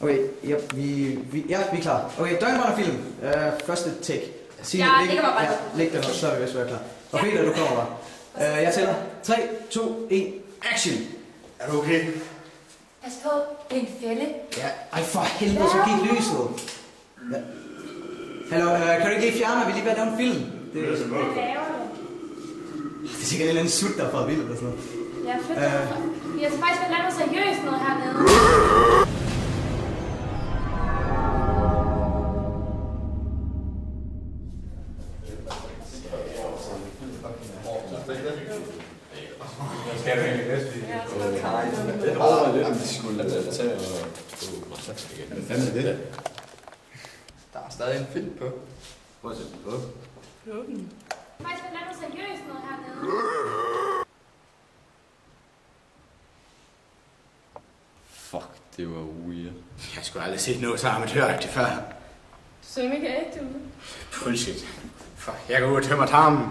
Okay, ja, vi, vi, ja, vi er klar. Okay, døgnbrændefilm. Uh, første take. Signe, Ja, læg- mig bare Ja, læg nu, så er vi vist være klar. Og Ja. Peter, du kommer bare. Uh, jeg tæller. 3, 2, 1, action! Er du okay? Pas på, det er en fælde. Ja, ej for helvede, så gik lyset. Ja. Hallo, uh, kan du ikke lige fjerne mig? Vi er lige ved at lave en film. Det, du? det er sikkert en eller anden sut, der er fra vildt eller sådan noget. Jeg er flyttet Øh. herfra. Vi har faktisk været noget seriøst noget hernede. Det overvejer lidt, om vi skulle tage og... Hvad fanden er det? Der er stadig en film på. Prøv at sætte den på. Vi har faktisk været noget seriøst noget hernede. Fuck, det var weird. Jeg skulle aldrig set noget så amatøragtigt før. Så er ikke ægte ud. Bullshit. Fuck, jeg går ud og tømmer tarmen.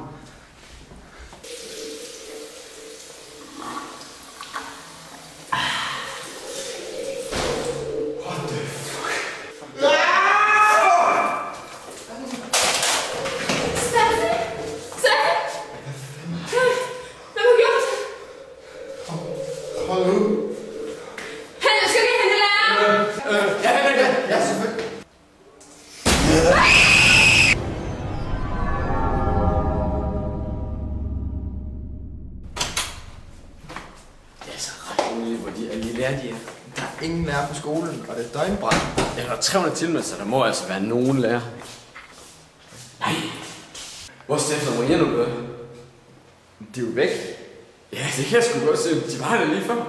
Lige lærer de er. Der er ingen lærer på skolen, og det er døgnbrand. Ja, der er 300 tilmeldt, så der må altså være nogen lærer. Nej. Hvor Steffen og Maria nu blevet? De er jo væk. Ja, det kan jeg sgu godt se. De var der lige før.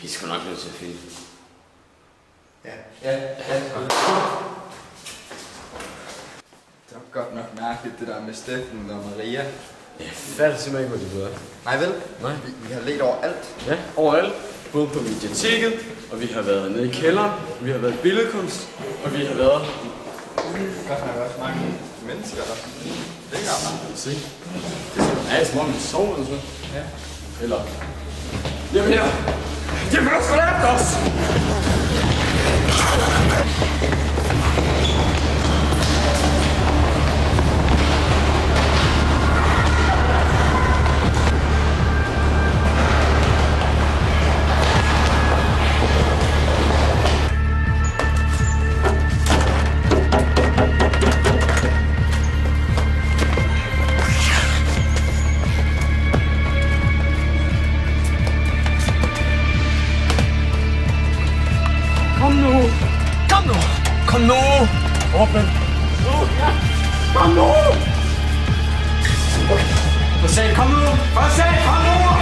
Vi sgu nok nødt til at finde. Ja, ja, ja. Det var godt nok mærkeligt, det der med Steffen og Maria. Jeg fatter simpelthen ikke, hvor de blev af. Nej vel? Nej. Vi, vi har let over alt. Ja, overalt. Både på mediateket, og vi har været nede i kælderen, og vi har været i billedkunst, og vi har været... Godt nok også mange mennesker, der ligger her. Se. Ja, som om vi sover eller sådan. Ja. Eller... Jamen her! Det er også forladt os! Kom nu! Åbn! Nu! Ja! Kom nu! Okay. For satan, kom nu! For satan, kom nu!